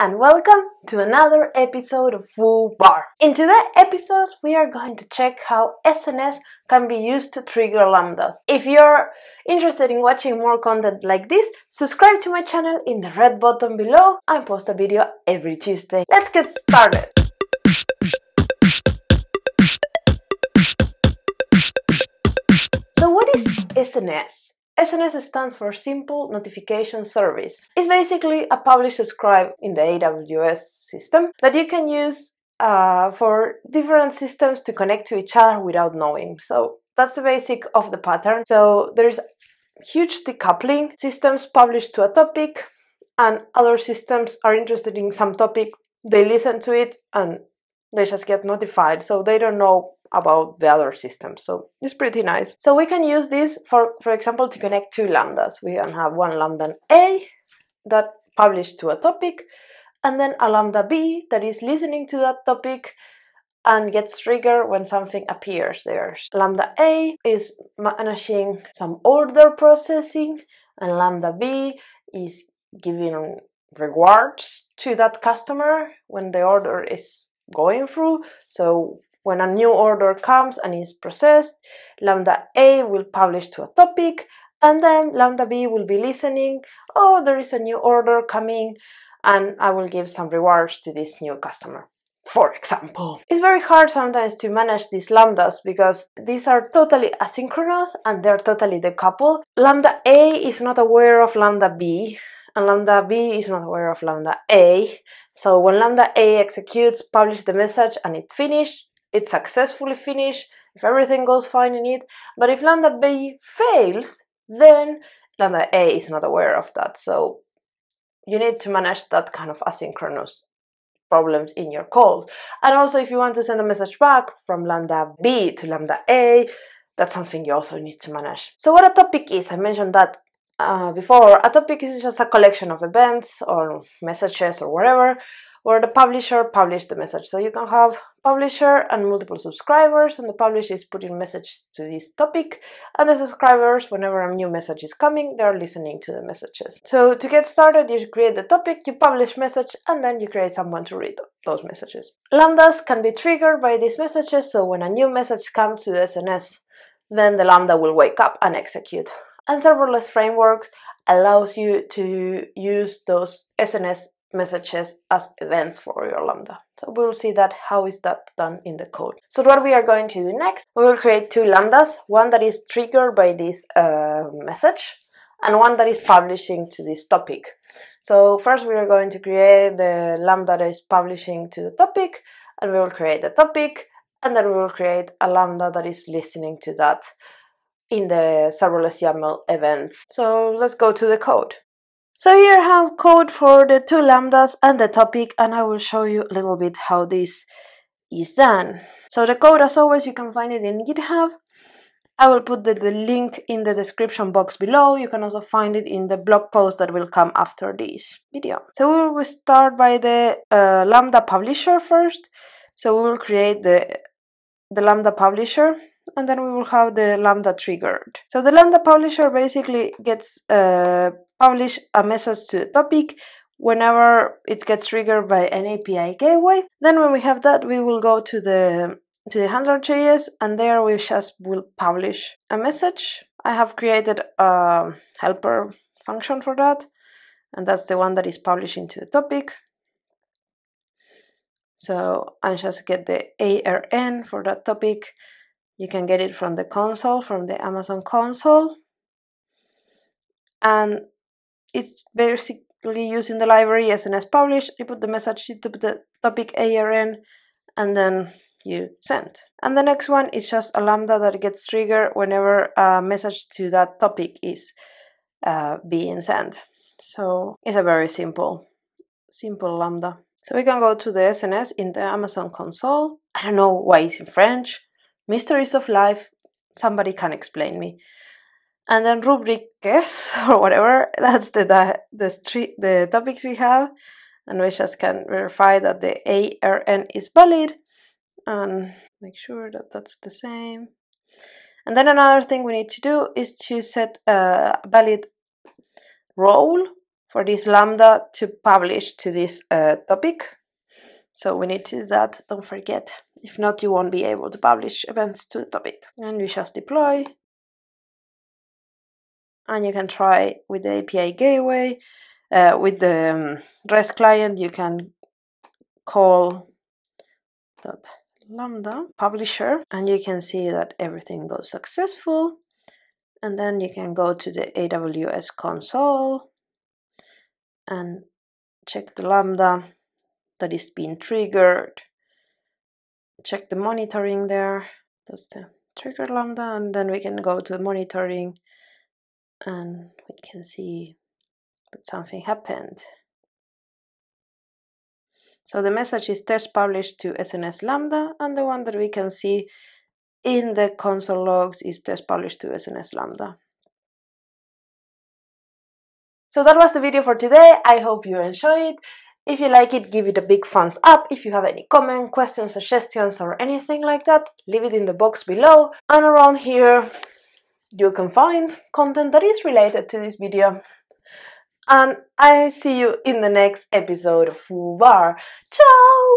and welcome to another episode of Foo Bar. In today's episode, we are going to check how SNS can be used to trigger lambdas. If you're interested in watching more content like this, subscribe to my channel in the red button below. I post a video every Tuesday. Let's get started. So what is SNS? SNS stands for Simple Notification Service. It's basically a publish subscribe in the AWS system that you can use uh, for different systems to connect to each other without knowing. So that's the basic of the pattern. So there's huge decoupling. Systems publish to a topic, and other systems are interested in some topic. They listen to it and they just get notified. So they don't know about the other system. So it's pretty nice. So we can use this for, for example, to connect two lambdas. We can have one lambda A that published to a topic, and then a lambda B that is listening to that topic and gets triggered when something appears there. Lambda A is managing some order processing, and lambda B is giving rewards to that customer when the order is going through. So when a new order comes and is processed, Lambda A will publish to a topic, and then Lambda B will be listening. Oh, there is a new order coming, and I will give some rewards to this new customer. For example, it's very hard sometimes to manage these lambdas because these are totally asynchronous and they're totally decoupled. Lambda A is not aware of Lambda B, and lambda b is not aware of lambda a. So when lambda a executes, publish the message and it finished, it successfully finished, if everything goes fine in it. But if lambda b fails, then lambda a is not aware of that. So you need to manage that kind of asynchronous problems in your calls. And also if you want to send a message back from lambda b to lambda a, that's something you also need to manage. So what a topic is, I mentioned that uh, before, a topic is just a collection of events or messages or whatever, where the publisher published the message. So you can have publisher and multiple subscribers, and the publisher is putting message to this topic, and the subscribers, whenever a new message is coming, they're listening to the messages. So to get started, you create the topic, you publish message, and then you create someone to read those messages. Lambdas can be triggered by these messages, so when a new message comes to the SNS, then the lambda will wake up and execute and serverless frameworks allows you to use those SNS messages as events for your Lambda. So we'll see that how is that done in the code. So what we are going to do next, we will create two Lambdas, one that is triggered by this uh, message and one that is publishing to this topic. So first we are going to create the Lambda that is publishing to the topic and we will create the topic and then we will create a Lambda that is listening to that in the serverless YAML events. So let's go to the code. So here I have code for the two lambdas and the topic and I will show you a little bit how this is done. So the code as always you can find it in GitHub. I will put the, the link in the description box below. You can also find it in the blog post that will come after this video. So we will start by the uh, Lambda publisher first. So we will create the, the Lambda publisher and then we will have the lambda triggered. So the lambda publisher basically gets uh, publish a message to the topic whenever it gets triggered by an API gateway. Then when we have that, we will go to the to the handler.js and there we just will publish a message. I have created a helper function for that and that's the one that is publishing to the topic. So I just get the ARN for that topic you can get it from the console, from the Amazon console. And it's basically using the library SNS publish. You put the message into the topic ARN and then you send. And the next one is just a lambda that gets triggered whenever a message to that topic is uh, being sent. So it's a very simple, simple lambda. So we can go to the SNS in the Amazon console. I don't know why it's in French mysteries of life, somebody can explain me. And then rubric rubriques or whatever, that's the the the, street, the topics we have, and we just can verify that the ARN is valid and make sure that that's the same. And then another thing we need to do is to set a valid role for this lambda to publish to this uh, topic. So we need to do that, don't forget. If not, you won't be able to publish events to the topic. And we just deploy. And you can try with the API gateway. Uh, with the um, REST client, you can call dot lambda publisher and you can see that everything goes successful. And then you can go to the AWS console and check the lambda that is being triggered. Check the monitoring there. That's the trigger lambda and then we can go to the monitoring and we can see that something happened so the message is test published to SNS Lambda, and the one that we can see in the console logs is test published to SNS Lambda. So that was the video for today. I hope you enjoyed it. If you like it, give it a big thumbs up. If you have any comment, questions, suggestions, or anything like that, leave it in the box below. And around here, you can find content that is related to this video and I see you in the next episode of Foo Bar. Ciao!